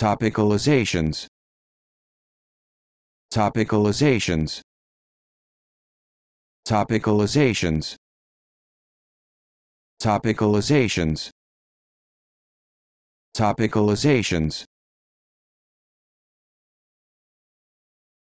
Topicalizations. Topicalizations. Topicalizations. Topicalizations. Topicalizations.